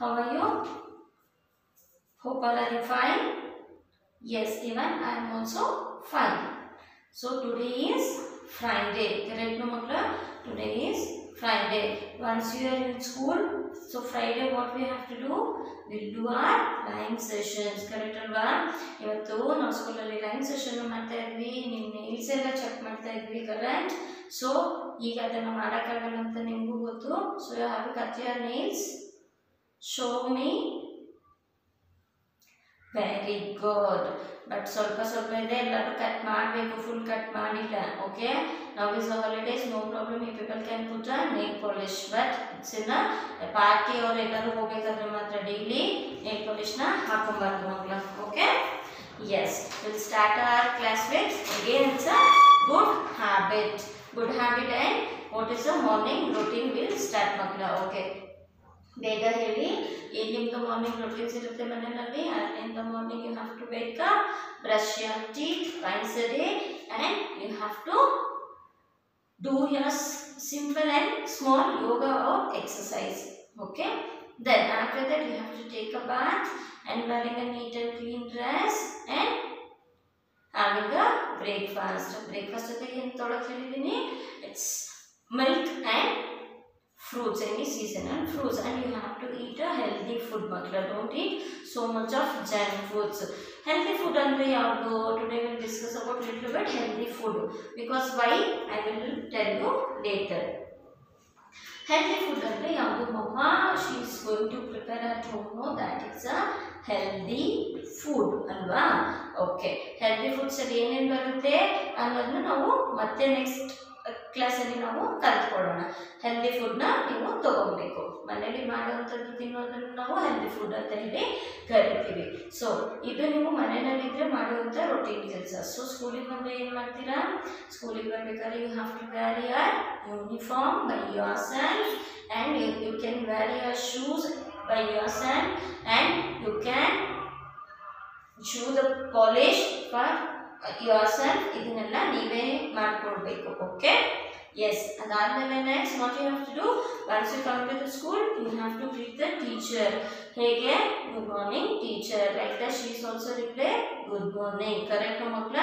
How are you? Hope all are fine? Yes, even I am also fine. So today is Friday. Correct, no, Makla? Today is Friday. Once you are in school, so Friday what we have to do? We'll do our rhyme sessions. Correct ಅಲ್ವಾ ಇವತ್ತು ನಾವು ಸ್ಕೂಲಲ್ಲಿ rhyme session ಮಾಡ್ತಾ ಇದ್ವಿ ನಿಮ್ಮ nails ಎಲ್ಲ check ಮಾಡ್ತಾ ಇದ್ವಿ ಕರೆಕ್ಟ್ ಸೊ ಈಗ ಅದನ್ನು ಮಾಡೋಕ್ಕಾಗಲ್ಲ ಅಂತ ನಿಮಗೂ ಗೊತ್ತು so have cut your nails show me very good but ಸ್ವಲ್ಪ ಸ್ವಲ್ಪ ಇದೆ ಎಲ್ಲರೂ ಕಟ್ ಮಾಡಬೇಕು ಫುಲ್ ಕಟ್ ಮಾಡಿಲ್ಲ okay now is holidays no problem ಈ people can put a nail polish but it's in party ಅವ್ರು ಎಲ್ಲರೂ ಹೋಗ್ಬೇಕಾದ್ರೆ ಮಾತ್ರ ಡೈಲಿ ನೇಲ್ ಪಾಲಿಶ್ನ ಹಾಕೊಂಬಾರ್ದು ಮಕ್ಕಳ okay yes will start our class with again it's a good habit good habit and what is a morning routine will start ಮಕ್ಕಳ okay ಬೇಗ ಹೇಳಿ ಏನು ನಿಮ್ಮದು ಮಾರ್ನಿಂಗ್ ರೊಟೀನ್ಸ್ ಇರುತ್ತೆ ಮನೆಯಲ್ಲಿ early in the morning you have to wake up brush your teeth twice a day and you have to do your simple and small yoga or exercise okay then after that you have to take a bath and wearing a neat and clean dress and having a breakfast. Breakfast ಜೊತೆಗೆ ಏನು ತೊಗೊಳಕ್ಕೆ ಹೇಳಿದ್ದೀನಿ it's milk and fruits any seasonal fruits and you have to eat a healthy food makla don't eat so much of junk foods healthy food andre yavadu today we'll discuss about little bit healthy food because why i will tell you later healthy food andre yavadu mama she is going to prepare at home no that is a healthy food ಅಲ್ವಾ okay healthy foods ಅಲ್ಲಿ ಏನೇನು ಬರುತ್ತೆ ಅನ್ನೋದನ್ನ ನಾವು ಮತ್ತೆ next ಕ್ಲಾಸಲ್ಲಿ ನಾವು ಕಲ್ತ್ಕೊಳ್ಳೋಣ healthy ಫುಡ್ನ ನೀವು ತಗೊಬೇಕು ಮನೇಲಿ ಮಾಡುವಂಥದ್ದು ತಿನ್ನೋದನ್ನು ನಾವು ಹೆಲ್ದಿ ಫುಡ್ ಅಂತ ಹೇಳಿ ಕರಿತೀವಿ ಸೊ ಇದು ನೀವು ಮನೆಯಲ್ಲಿದ್ದರೆ ಮಾಡುವಂಥ ರೊಟೀನ್ ಕೆಲಸ ಸೊ ಸ್ಕೂಲಿಗೆ ಬಂದರೆ ಏನು ಮಾಡ್ತೀರಾ ಸ್ಕೂಲಿಗೆ ಬರಬೇಕಾದ್ರೆ you have to wear your uniform by yourself and you you can wear your shoes by yourself and you can shoe the polish for your self ಇದನ್ನೆಲ್ಲ ನೀವೇ ಮಾಡ್ಕೊಳ್ಬೇಕು ಓಕೆ ಎಸ್ ಅದಾದಮೇಲೆ next what you have to do once you come to the school you have to greet the teacher ಹೇಗೆ good morning teacher like the she is also reply good morning correct ಮಕ್ಕಳ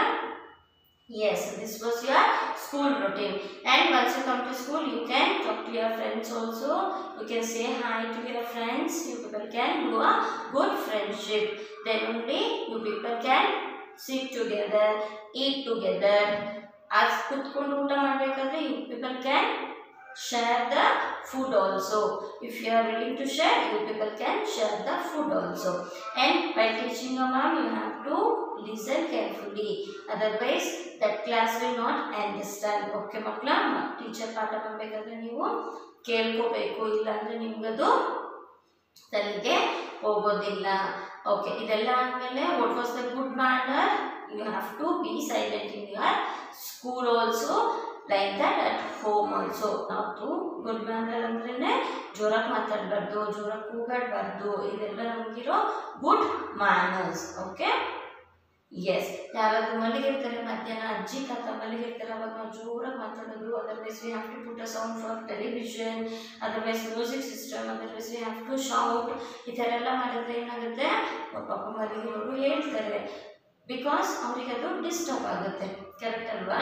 Yes, this was your school routine. And once you come to school, you can talk to your friends also. You can say hi to your friends. You people can do a good friendship. Then only you people can sit together, eat together. As ಕುತ್ಕೊಂಡು ಊಟ ಮಾಡಬೇಕಾದ್ರೆ you people can share the food also. If you are willing to share, you people can share the food also. And while teaching your mom, you have to listen carefully. Otherwise, that class will not understand. Okay ಮಕ್ಕಳ teacher ಪಾಠ ಮಾಡಬೇಕಾದ್ರೆ ನೀವು ಕೇಳ್ಕೋಬೇಕು ಇಲ್ಲಾಂದ್ರೆ ನಿಮ್ಗದು ತಲೆಗೆ ಹೋಗೋದಿಲ್ಲ okay ಇದೆಲ್ಲ ಆದಮೇಲೆ what was the good manner you have to be silent in your school also like that at home also ನಾವು ಗುಡ್ ಮ್ಯಾನರ್ ಅಂದ್ರೆ ಜೋರಾಗಿ ಮಾತಾಡಬಾರ್ದು, ಜೋರಾಗಿ ಕೂಗಾಡಬಾರ್ದು. ಇದೆಲ್ಲ ನಮಗಿರೋ ಗುಡ್ ಮ್ಯಾನರ್ಸ್ ಓಕೆ ಎಸ್ ಯಾರಾದ್ರೂ ಮಲಗಿರ್ತಾರೆ ಮಧ್ಯಾಹ್ನ ಅಜ್ಜಿ ತಾತ ಮಲಗಿರ್ತಾರೆ ಅವಾಗ ನಾವು ಜೋರಾಗಿ ಮಾತಾಡೋದು. Otherwise we have to put a sound for television otherwise music system otherwise we have to shout ಈ ಥರ ಎಲ್ಲ ಮಾಡಿದ್ರೆ ಏನಾಗುತ್ತೆ? ಪಾಪ ಮಲಗಿರೋರು ಹೇಳ್ತಾರೆ. ಬಿಕಾಸ್ ಅವ್ರಿಗೆ ಅದು ಡಿಸ್ಟರ್ಬ್ ಆಗುತ್ತೆ. ಕರೆಕ್ಟ್ ಅಲ್ವಾ?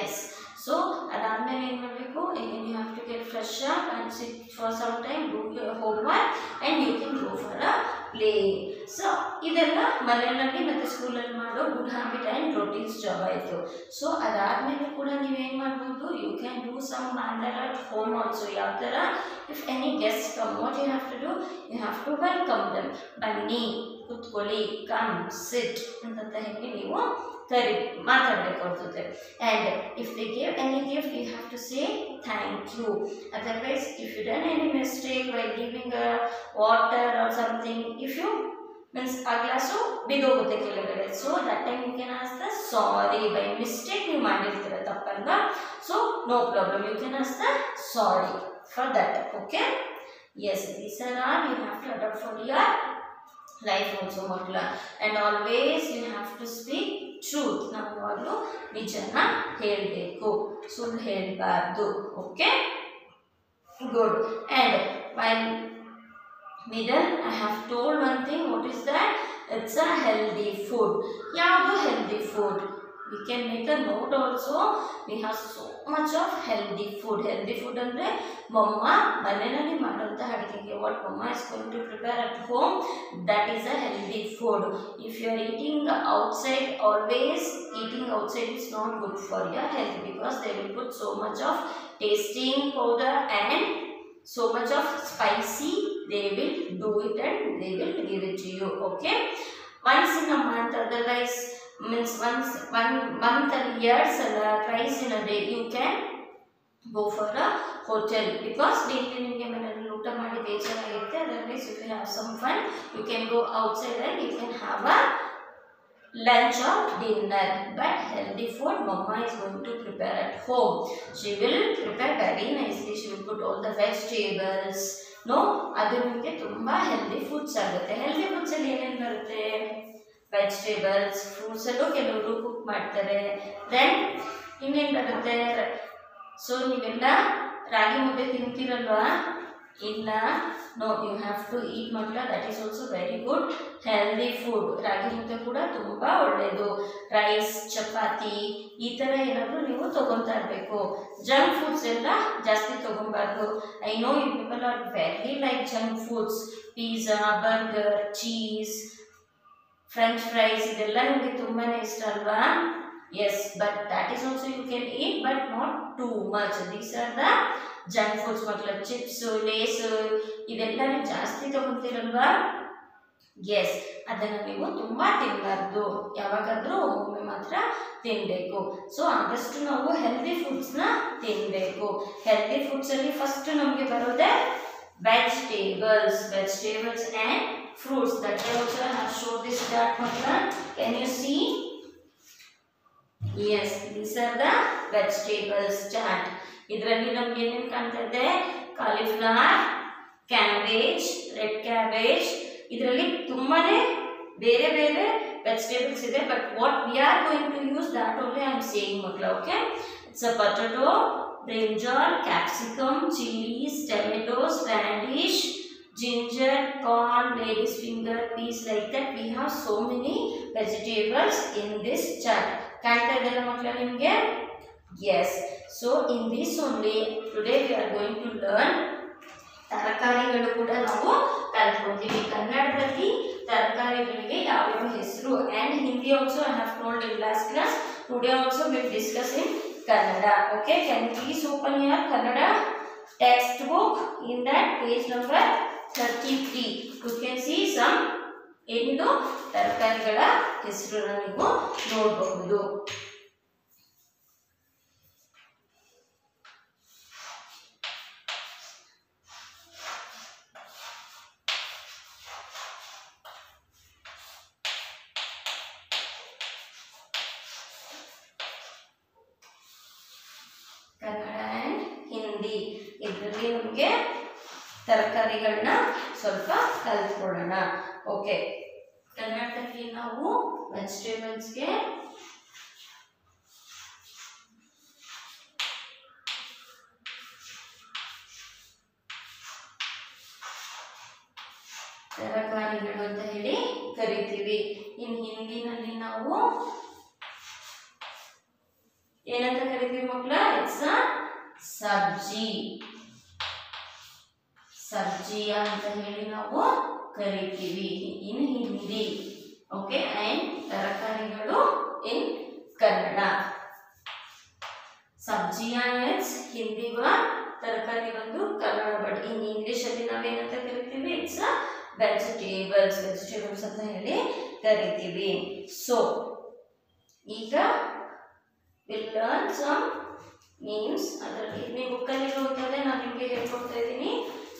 ಎಸ್ ಸೊ ಅದಾದಮೇಲೆ ಏನು ಮಾಡಬೇಕು? Again you have to get fresh and and for for some time, do your homework and you can go for a play so ಇದೆಲ್ಲ ಮನೆಯಲ್ಲಿ ಮತ್ತು ಸ್ಕೂಲಲ್ಲಿ ಮಾಡೋ good habit and routines job ಆಯಿತು. ಸೊ ಅದಾದಮೇಲೆ ಕೂಡ ನೀವು ಏನು ಮಾಡ್ಬೋದು? You can do some manner at home also ಯಾವ ಥರ if any guest come what you have to do you have to welcome them ಬನ್ನಿ, ಕುತ್ಕೊಳ್ಳಿ ಕಮ್ ಸಿಟ್ ಅಂತ ಹೇಳಿ ನೀವು ಕರಿ ಮಾತಾಡಬೇಕು ಅವ್ರ ಜೊತೆ and if they give any gift you have to say thank you otherwise if you done any mistake by giving a water R something if you means ಆ glass ಬಿದ್ದೋಗುತ್ತೆ ಕೆಳಗಡೆ so that time you can as the sorry by mistake ನೀವು ಮಾಡಿರ್ತೀರ ತಪ್ಪಲ್ವಾ so no problem you can as the sorry for that okay yes these are all you have to adapt for your life also ಮಕ್ಕಳ and always you have to speak truth ನಾವು ಯಾವಾಗಲೂ ನಿಜನ ಹೇಳಬೇಕು ಸುಳ್ಳು ಹೇಳಬಾರ್ದು okay good and while middle I have told one thing what is that it's a healthy food ಯಾವುದು healthy food we can make a note also we have so much of healthy food healthy food ಅಂದ್ರೆ ಮಮ್ಮ ಮನೆಯಲ್ಲಿ ಮಾಡುವಂಥ ಅಡುಗೆಗೆ what ಮಮ್ಮ is going to prepare at home that is a healthy food if you are eating outside always eating outside is not good for your health because they will put so much of tasting powder and so much of spicy they will do it and they will give it to you okay once in a month otherwise means once one month and years and uh, twice in a day you can go for a hotel because daily ನಿಮಗೆ ಮನೆಯಲ್ಲಿ ಊಟ ಮಾಡಿ ಬೇಜಾರಾಗಿರುತ್ತೆ otherwise you can have some fun you can go outside and you can have a lunch or dinner but healthy food mama is going to prepare at home she will prepare very nicely she will put all the vegetables no ಅದು ನಿಮಗೆ ತುಂಬ healthy foods ಆಗುತ್ತೆ healthy foods ಅಲ್ಲಿ ಏನೇನು ಬರುತ್ತೆ vegetables fruits ಅಲ್ಲೂ ಕೆಲವರು cook ಮಾಡ್ತಾರೆ. ದೆನ್ ಇನ್ನೇನು ಬರುತ್ತೆ? ಸೊ ನೀವೆಲ್ಲ ರಾಗಿ ಮುದ್ದೆ ತಿಂತೀರಲ್ವಾ? ಇಲ್ಲ. No you have to eat ಮಕ್ಕಳ that is also very good healthy food ragi mudde ಕೂಡ ತುಂಬ ಒಳ್ಳೆಯದು ರೈಸ್ ಚಪಾತಿ, ಈ ಥರ ಏನಾದರೂ ನೀವು ತೊಗೊತಾ ಇರಬೇಕು. ಜಂಕ್ ಫುಡ್ಸ್ ಎಲ್ಲ ಜಾಸ್ತಿ ತೊಗೊಬಾರ್ದು. I know you people are very like junk foods pizza burger cheese French fries ಇದೆಲ್ಲ ನಿಮಗೆ ತುಂಬಾ ಇಷ್ಟ ಅಲ್ವಾ? Yes but that is also you can eat but not too much these are the junk foods ಮಕ್ಕಳ chips Lays ಇದೆಲ್ಲ ನೀವು ಜಾಸ್ತಿ ತೊಗೊತೀರಲ್ವಾ? S ಅದನ್ನು ನೀವು ತುಂಬ ತಿನ್ನಬಾರ್ದು. ಯಾವಾಗಾದರೂ ಒಮ್ಮೆ ಮಾತ್ರ ತಿನ್ನಬೇಕು ಸೊ ಆದಷ್ಟು ನಾವು ಹೆಲ್ದಿ ಫುಡ್ಸ್ನ ತಿನ್ನಬೇಕು ಹೆಲ್ದಿ ಫುಡ್ಸಲ್ಲಿ ಫಸ್ಟ್ ನಮಗೆ ಬರೋದೇ vegetables vegetables and fruits that I also have showed this chart Makla. Can you see? Yes, these are the vegetables chart. ಇದರಲ್ಲಿ ನಮ್ಗೆ ಏನೇನು ಕಾಣ್ತಾ ಇದೆ ಕಾಲಿಫ್ಲವರ್ ಕ್ಯಾಬೇಜ್ ರೆಡ್ ಕ್ಯಾಬೇಜ್ ಇದರಲ್ಲಿ ತುಂಬಾನೇ ಬೇರೆ ಬೇರೆ ವೆಜಿಟೇಬಲ್ಸ್ ಇದೆ but what we are going to use that only I am saying ಮಕ್ಳ okay it's a potato brinjal capsicum chillies tomatoes radish ginger, corn, lady's finger, peas like that. We have so many vegetables in this chart. ಕಾಣ್ತಾ ಇದೆಯಲ್ಲ ಮಕ್ಕಳ ನಿಮಗೆ yes so in this only today we are going to learn ತರಕಾರಿಗಳು ಕೂಡ ನಾವು ಕಲ್ತ್ಕೊತೀವಿ ಕನ್ನಡದಲ್ಲಿ ತರಕಾರಿಗಳಿಗೆ ಯಾವ್ಯಾವ ಹೆಸರು and Hindi also I have told in last class today also will discuss in Kannada okay can please open your Kannada text book in that page number 33 you can see some ಎಂಟು ತರಕಾರಿಗಳ ಹೆಸರನ್ನು ನೀವು ನೋಡಬಹುದು. ಕಲ್ತ್ಕೊಳ್ಳೋಣ okay ಕರ್ನಾಟಕಕ್ಕೆ ನಾವು ವೆಜಿಟೇಬಲ್ಸ್ಗೆ ತರಕಾರಿಗಳು ಅಂತ ಹೇಳಿ ಕರಿತೀವಿ. ಇನ್ನು ಹಿಂದಿನಲ್ಲಿ ನಾವು ಏನಂತ ಕರಿತೀವಿ ಮಕ್ಕಳ ಇಟ್ಸ್ ಸಬ್ಜಿ. ಸಬ್ಜಿಯ ಅಂತ ಹೇಳಿ ನಾವು ಕರಿತೀವಿ. ಇನ್ ಹಿಂದಿ. ಓಕೆ ಅಂಡ್ ತರಕಾರಿಗಳು ಇನ್ ಕನ್ನಡ. ಸಬ್ಜಿಯ ಹಿಂದಿ ವರ್ಡ್ ತರಕಾರಿ ಬಂದು ಕನ್ನಡ ಬಟ್ ಇನ್ ಇಂಗ್ಲಿಷಲ್ಲಿ ನಾವೇನಂತ ಕರಿತೀವಿ? ಇಟ್ಸ್ ವೆಜಿಟೇಬಲ್ಸ್ ವೆಜಿಟೇಬಲ್ಸ್ ಅಂತ ಹೇಳಿ ಕರಿತೀವಿ. ಸೊ ಈಗ ವಿಲ್ ಲರ್ನ್ ಸಮ್ ನೇಮ್ಸ್ ಅದರಲ್ಲಿ, ನೀವು ಬುಕ್ಕಲ್ಲಿರುವಂಥದ್ದೇ ನಾನು ನಿಮಗೆ ಹೇಳ್ಕೊಡ್ತಾ ಇದ್ದೀನಿ.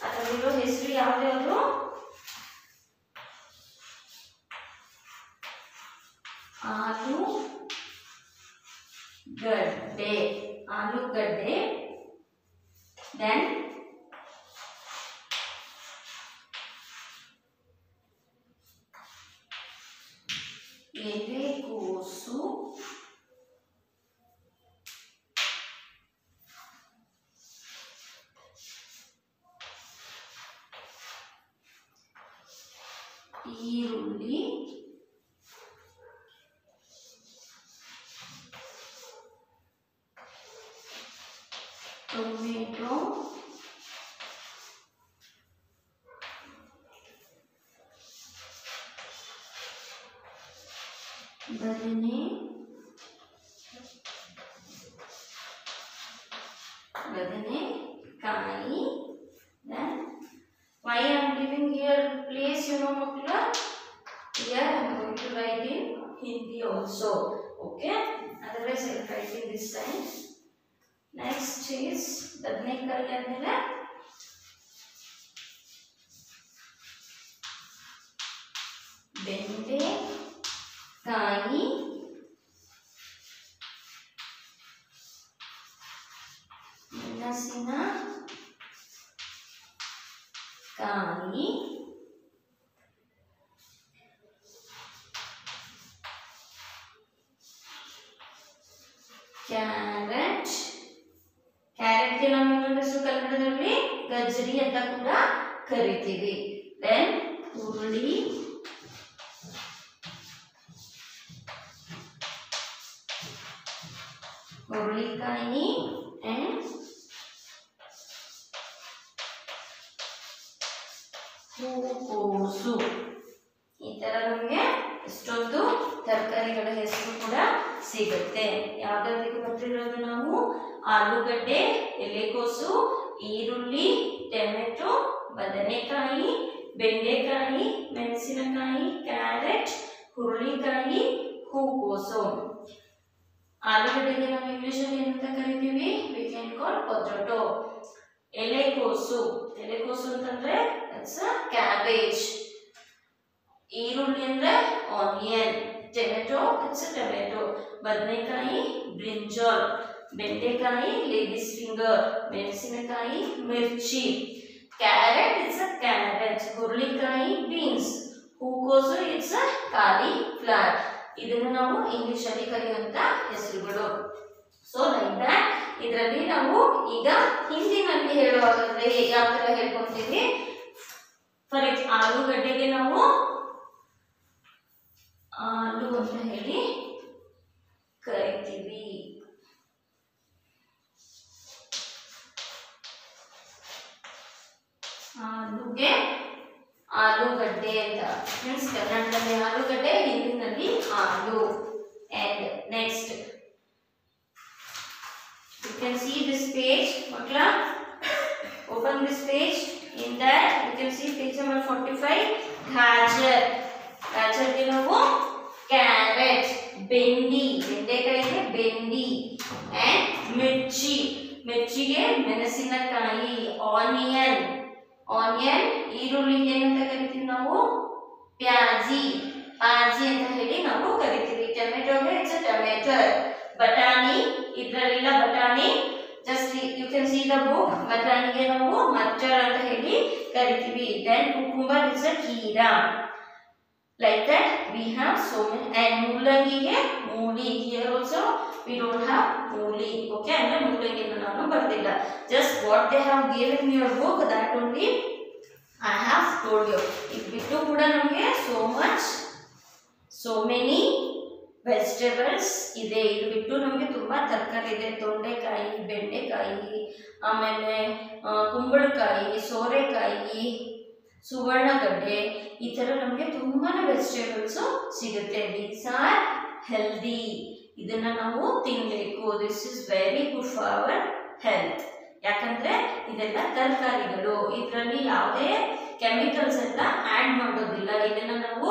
ಅದರಲ್ಲಿರೋ ಹೆಸರು ಯಾವ್ದ್ಯಾವುದು? आलू गड्ढे आलू गड्ढे then धरने badane kai then why i am giving here place you know popular here i am going to write in hindi also okay otherwise i will write in this side next is badane kai andhre carrot ಕ್ಯಾರೆಟ್ಗೆ ನಾವು ಇನ್ನೊಂದು ಹೆಸರು ಕನ್ನಡದಲ್ಲಿ ಗಜ್ರಿ ಅಂತ ಕೂಡ ಕರಿತೀವಿ then ಹುರುಳಿ ಆಲೂಗಡ್ಡೆ, ಎಲೆಕೋಸು, ಈರುಳ್ಳಿ, ಟೊಮೆಟೊ, ಬದನೆಕಾಯಿ, ಬೆಂಡೆಕಾಯಿ, ಮೆಣಸಿನಕಾಯಿ, ಕ್ಯಾರೆಟ್, ಹುರುಳಿಕಾಯಿ, ಹೂಕೋಸು. ಆಲೂಗಡ್ಡೆಗೆ ನಾವು ಇಂಗ್ಲೀಷಲ್ಲಿ ಏನಂತ ಕರಿತೀವಿ? ವಿ ಕ್ಯಾನ್ ಕಾಲ್ ಪೊಟೊಟೊ ಎಲೆಕೋಸು. ಎಲೆಕೋಸು ಅಂತಂದ್ರೆ ಇಟ್ಸ್ ಕ್ಯಾಬೇಜ್ ಈರುಳ್ಳಿ ಅಂದ್ರೆ ಆನಿಯನ್ ಟೊಮೆಟೊ ಇಟ್ಸ್ ಟೊಮೆಟೊ ಬದನೆಕಾಯಿ ಬ್ರಿಂಜಾಲ್ ಬೆಂಡೆಕಾಯಿ ಲೇಡೀಸ್ ಫಿಂಗರ್ ಮೆಣಸಿನಕಾಯಿ ಮಿರ್ಚಿ ಕ್ಯಾರೆಟ್ ಇಟ್ಸ್ ಅ ಕ್ಯಾರೆಟ್ ಹುರುಳಿಕಾಯಿ ಬೀನ್ಸ್ ಹೂಕೋಸು ಇಟ್ಸ್ ಅ ಕಾಲಿ ಫ್ಲಾರ್ ಇದನ್ನು ನಾವು ಇಂಗ್ಲಿಷ್ ಅಲ್ಲಿ ಕರೆಯುವಂತ ಹೆಸರುಗಳು ಸೊ ಲೈಕ್ ಇದರಲ್ಲಿ ನಾವು ಈಗ ಹಿಂದಿನಲ್ಲಿ ಹೇಳುವಾಗಂದ್ರೆ ಯಾವ ತರ ಹೇಳ್ಕೊಂತೀವಿ ಫಾರ್ ಎಕ್ಸ್ ಆಲೂಗಡ್ಡೆಗೆ ನಾವು ಆಲೂ ಅಂತ ಹೇಳಿ ಕರಿತೀವಿ ಆಲೂಗೆ ಆಲೂಗಡ್ಡೆ ಅಂತ ಮೀನ್ಸ್ ಕನ್ನಡದಲ್ಲಿ ಆಲೂಗಡ್ಡೆ ಹಿಂದಿನಲ್ಲಿ ಆಲೂ and next you can see this page makla open this page in that you can see page number 45 gajar gajar ಗೆ ನಾವು ಕ್ಯಾರೆಟ್ ಬೆಂಡಿ ಬೆಂಡೆಕಾಯಿಗೆ ಬೆಂಡಿ ಅಂಡ್ ಮಿರ್ಚಿ ಮಿರ್ಚಿಗೆ ಮೆಣಸಿನಕಾಯಿ ಆನಿಯನ್ ಆನಿಯನ್ ಈರುಳ್ಳಿಗೆ ಏನಂತ ಕರಿತೀವಿ ನಾವು? ಪ್ಯಾಜಿ. ಪಾಜಿ ಅಂತ ಹೇಳಿ ನಾವು ಕರಿತೀವಿ. ಟೊಮೆಟೊಗೆ ಇಟ್ಸ್ ಟೊಮೆಟೊ ಬಟಾಣಿ, ಇದ್ರಲ್ಲಿಲ್ಲ ಬಟಾಣಿ. Just you can see the book ಬಟಾಣಿಗೆ ನಾವು ಮಟರ್ ಅಂತ ಹೇಳಿ ಕರಿತೀವಿ. Then cucumber it's a kheera like that we have so many and ಮೂಲಂಗಿಗೆ ಮೂಲಿ here also we don't have ಮೂಲಿ okay ಅಂದ್ರೆ ಮೂಲಂಗಿನ ನಾನು ಬರ್ದಿಲ್ಲ just what they have given in your book that only I have told you ಇದು ಬಿಟ್ಟು ಕೂಡ ನಮಗೆ so much so many vegetables ಇದೆ ಇದು ಬಿಟ್ಟು ನಮಗೆ ತುಂಬ ತರಕಾರಿ ಇದೆ ತೊಂಡೆಕಾಯಿ ಬೆಂಡೆಕಾಯಿ ಆಮೇಲೆ ಆ, ಕುಂಬಳಕಾಯಿ ಸೋರೆಕಾಯಿ ಸುವರ್ಣಗಡ್ಡೆ ಈ ಥರ ನಮಗೆ ತುಂಬಾ ವೆಜಿಟೇಬಲ್ಸು ಸಿಗುತ್ತೆ. ದೀಸ್ ಆರ್ ಹೆಲ್ದಿ ಇದನ್ನ ನಾವು ತಿನ್ನಬೇಕು this is very good for our health ಯಾಕಂದ್ರೆ ಇದೆಲ್ಲ ತರಕಾರಿಗಳು. ಇದರಲ್ಲಿ ಯಾವುದೇ ಕೆಮಿಕಲ್ಸ್ ಎಲ್ಲ ಆ್ಯಡ್ ಮಾಡೋದಿಲ್ಲ. ಇದನ್ನು ನಾವು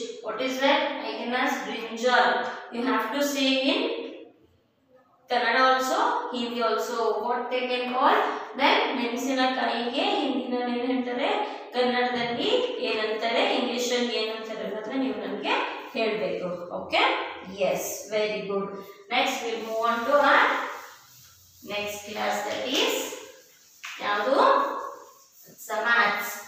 what is that i can ask brinjal you have to say in Kannada also Hindi also what they can call then ಮೆಣಸಿನಕಾಯಿಗೆ ಹಿಂದಿನಲ್ಲಿ ಏನು ಹೇಳ್ತಾರೆ ಕನ್ನಡದಲ್ಲಿ ಏನಂತಾರೆ ಇಂಗ್ಲಿಷಲ್ಲಿ ಏನಂತಾರೆ ಅನ್ನೋದನ್ನ ನೀವು ನನಗೆ ಹೇಳಬೇಕು okay Yes, very good. Next, we'll move on to our next class that is ಯಾವುದು maths.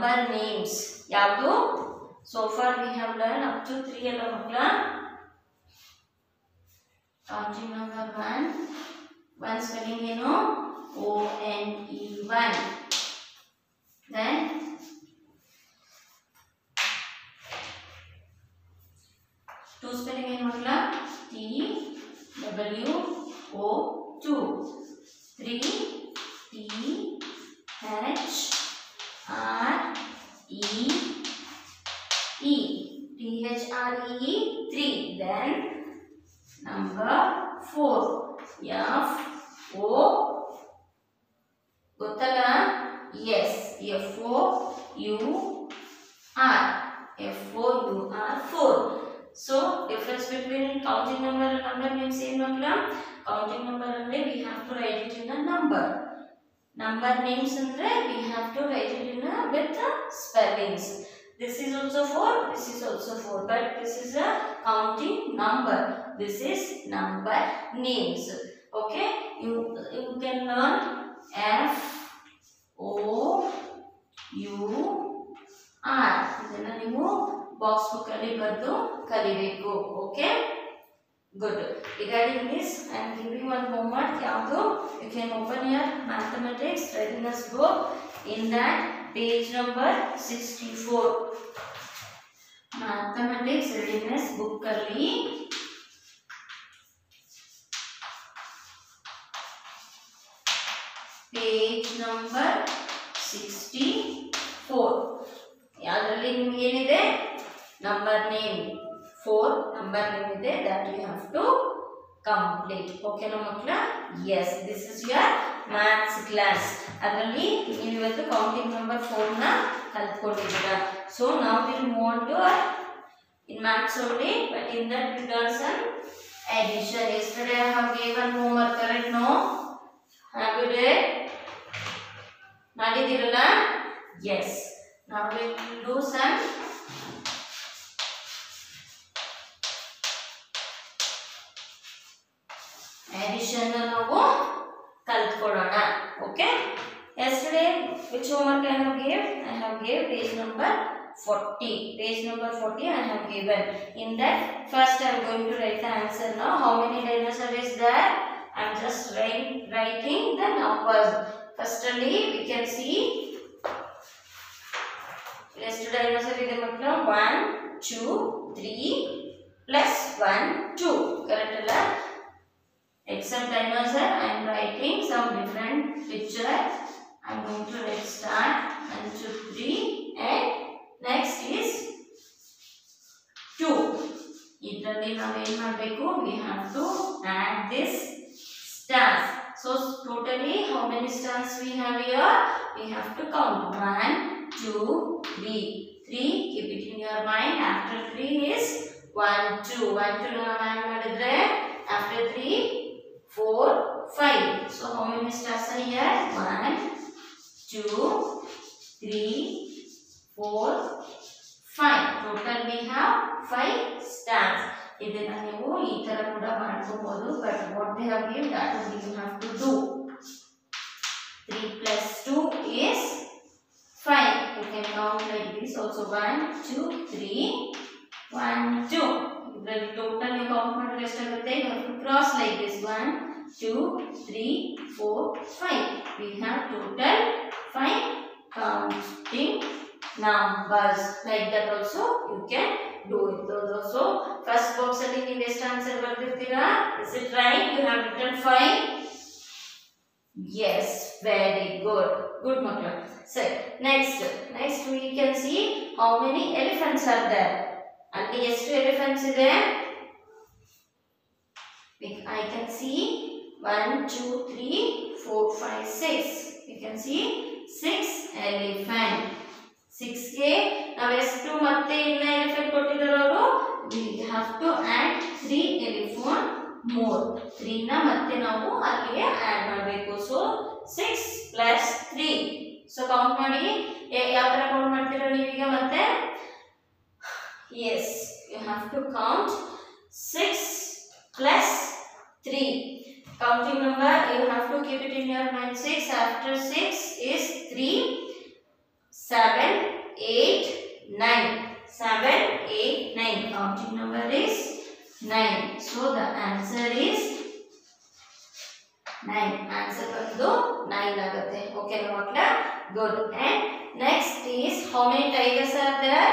number names ಯಾವುದು so far we have learned up to 3 ಅಲ್ಲ ಮಕ್ಕಳ counting number 1 1 spelling ಏನು O N E 1 then two spelling ಏನು ಮಕ್ಕಳ T W O 2 3 T H R E E T H R E 3 then number 4 F O ಗೊತ್ತಲ್ಲ S F O you are F O you are four so difference between counting number number means ಏನು ಮಕ್ಕಳ counting number ಅಂದರೆ V have to right it in a number number names ಅಂದರೆ V have to right it in with spellings this is also 4 this is also 4 but this is a counting number this is number names okay you you can learn f o u r ಇದನ್ನ ನೀವು box book ಅಲ್ಲಿ ಬರೆದು ಕಲಿಬೇಕು okay Good. Regarding this, I am giving one homework. Kya to? You can open your mathematics readiness book in that page number 64. Mathematics readiness book कर ली. Page number 64. याद रख ली निम्न ये नहीं दे. Number name. Four number name that you have to complete ಓಕೆನಾ ಮಕ್ಕಳ yes this is your maths class ಅದರಲ್ಲಿ ನೀವು ಇವತ್ತು ಕೌಂಟಿಂಗ್ ನಂಬರ್ ಫೋರ್ನ ಕಲ್ತ್ಕೊಂಡಿದ್ದೀರಾ ಸೊ ನಾವು will move to maths only, but in that we done some addition. Yesterday I have given homework, correct? No? Have you did? ಮಾಡಿದಿರಲ್ಲ yes ನಾವು will do some addition ನಾವು ಕಲ್ತ್ಕೊಳ್ಳೋಣ okay yesterday which homework I have gave I have gave page number 40 page number 40 I have given in that first I am going to write the answer now how many dinosaur is there I am just write, writing the numbers firstly we can see ಎಷ್ಟು dinosaur ಇದೆ ಮಕ್ಕಳು one two three plus one two correct ಅಲ್ಲ except dinosaur I am writing some different picture I am going to let's start one two three and next is two ಇದರಲ್ಲಿ ನಾವೇನು ಮಾಡಬೇಕು we have to add this stars so totally how many stars we have here we have to count one two three three keep it in your mind after three is one two one two ನಾವು add ಮಾಡಿದ್ರೆ after three four, five. So how many stars are here? One, two, three, four, five. Total we have five stars. ಇದನ್ನ ನೀವು ಈ ತರ ಕೂಡ ಮಾಡ್ಕೋಬಹುದು but what they have give that only you have to do three plus two is five you can count like this also one two three one two ಇದರಲ್ಲಿ total ನೀವು count ಮಾಡಿದ್ರೆ ಎಷ್ಟಾಗುತ್ತೆ you have to cross like this one two three four five we have total five counting numbers like that also you can do it those also first box ಅಲ್ಲಿ ನೀವು ಎಷ್ಟು answer ಬರ್ದಿರ್ತೀರಾ is it right you have written five yes very good good makla sir next next we can see how many elephants are there ಅಲ್ಲಿ ಎಷ್ಟು elephants ಇದೆ? I can see one two three four five six you can see six elephant ಸಿಕ್ಸ್ಗೆ ನಾವು ಎಷ್ಟು ಮತ್ತೆ ಇನ್ನ elephant ಕೊಟ್ಟಿದ್ದಾರೆ ಅವರು? We have to add three elephant more ತ್ರೀನ ಮತ್ತೆ ನಾವು ಅಲ್ಲಿಗೆ ಆ್ಯಡ್ ಮಾಡಬೇಕು. So six plus three so count ಮಾಡಿ. ಯಾವ ಥರ ಕೌಂಟ್ ಮಾಡ್ತೀರಾ ನೀವೀಗ ಮತ್ತೆ? S you have to count six plus three counting number you have to keep it in your mind 6 after 6 is 3 7 8 9 7 8 9 counting number is 9 so the answer is 9 answer ಬಂದು 9 ಆಗುತ್ತೆ okay ಮಕ್ಕಳ good and next is how many tigers are there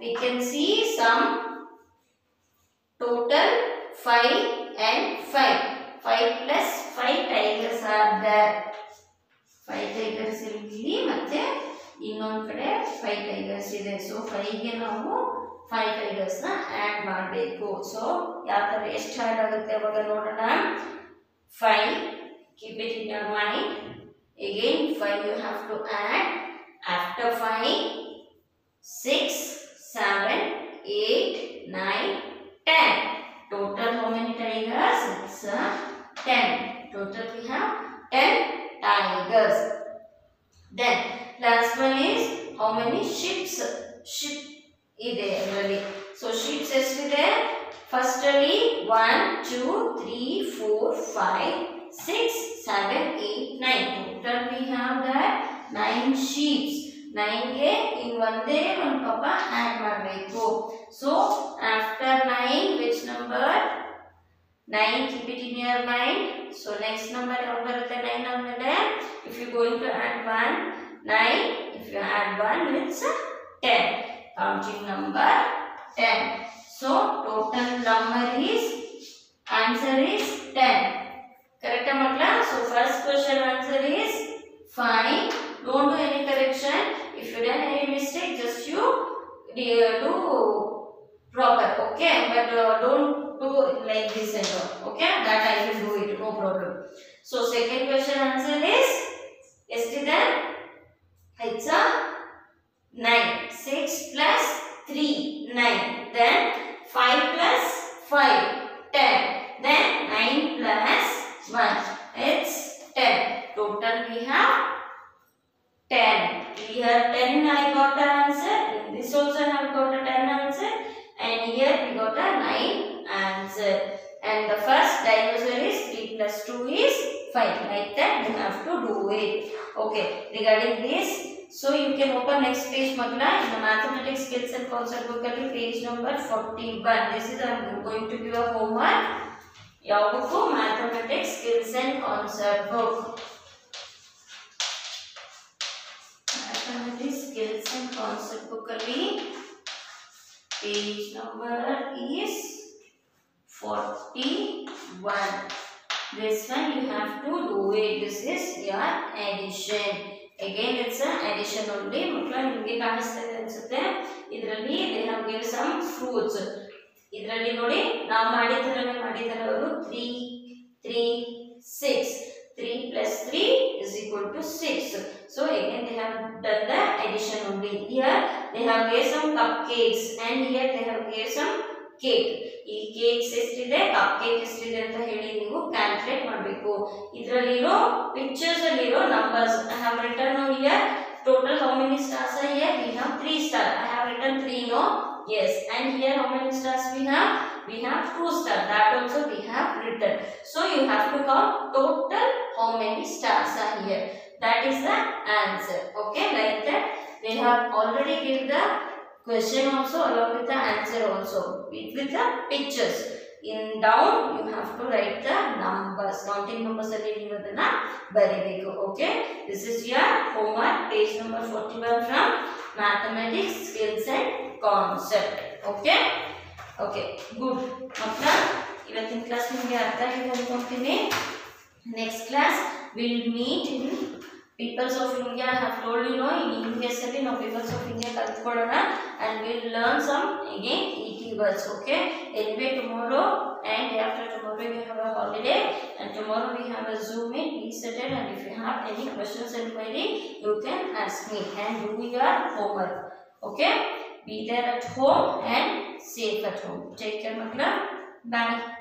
We can see some total 5 and 5 5 plus 5 tigers are there 5 tigers ಇಲ್ಲಿ ಮತ್ತೆ ಇನ್ನೊಂದು ಕಡೆ 5 tigers ಇದೆ So 5 ಗೆ ನಾವು 5 tigers ನ ಆಡ್ ಮಾಡಬೇಕು So ಯಾವ ತರ ಎಷ್ಟು ಆಡ್ ಆಗುತ್ತೆ ಅವಾಗ ನೋಡೋಣ 5 keep it in your mind again 5 you have to add after 5 6 seven, eight, nine, ten. Total how many tigers? It's uh, ten. Total we have ten tigers. Then last one is how many ships? Ship ಇದೆ really. So, sheets is first ಅಲ್ಲಿ one two three four five six seven eight nine 9 9ಗೆ ಇನ್ ಒಂದೇ ಒಂದು ಪಾಪ add ಮಾಡಬೇಕು. So, after 9 which number? 9 keep it in your mind. So next number ಯಾವಾಗ ಬರುತ್ತೆ? 9 ಆದಮೇಲೆ if you going to add 1 9 if you add 1 it's 10 counting number 10 so total number is answer is 10 correct ಮಕ್ಕಳ? So first question answer is 5 don't do any correction if you done any mistake just you uh, do proper okay? But uh, don't do like this and all okay? That i will do it no problem. So second question answer is yesterday it's a 9 6 plus 3 9 then 5 plus 5 10 then 9 plus 1 it's 10 total we have 10. Here 10 I got the answer. This also I have got a 10 answer. And here we got a 9 answer. And the first divisor is 3 plus 2 is 5. Like that you have to do it. Okay. Regarding this, so you can open next page Magna. The mathematics skills and concept book page number 41. This is I'm going to give a homework. Yavuku mathematics skills and concept book. mathematics skills and concept book ಅಲ್ಲಿ page number is 41 this one you have to do it this is your addition again it's a addition only ಮಕ್ಕಳ ನಿಮಗೆ ಕಾಣಿಸ್ತಾ ಇದೆ ಅನ್ಸುತ್ತೆ ಇದರಲ್ಲಿ they have given some fruits ಇದರಲ್ಲಿ ನೋಡಿ ನಾವು ಮಾಡಿದ್ದರಲ್ಲೇ ಮಾಡಿದ್ದಾರೆ ಅವರು three three six three plus three is equal to six so again they have done the addition only here they have gave some cupcakes and here they have gave some cake ಈ cakes ಎಷ್ಟಿದೆ cup cake ಎಷ್ಟಿದೆ ಅಂತ ಹೇಳಿ ನೀವು calculate ಮಾಡಬೇಕು ಇದರಲ್ಲಿರೋ pictures ಅಲ್ಲಿರೋ numbers I have return here total how many stars are here we have three star I have return three no yes and here how many stars we have we have two stars that also we have written so you have to count total how many stars are here that is the answer okay like that they have already given the question also along with the answer also with, with the pictures in down you have to write the numbers counting numbers ಅಲ್ಲಿ ನೀವು ಅದನ್ನ ಬರೀಬೇಕು okay this is your homework page number 41 from mathematics skills and concept okay okay good ಮಕ್ಕಳ ಇವತ್ತಿನ class ನಿಮಗೆ ಅರ್ಥ ಆಗಿದೆ ಅನ್ಕೊಂತೀನಿ Next class, we will meet in Peoples of India. I have told you know in USLE, now Peoples of India and we will learn some again ET words. Okay. Anyway, tomorrow and after tomorrow we have a holiday and tomorrow we have a Zoom in Be and if you have any questions and you can ask me and do your homework. Okay. Be there at home and safe at home. Take care, Makla. Bye.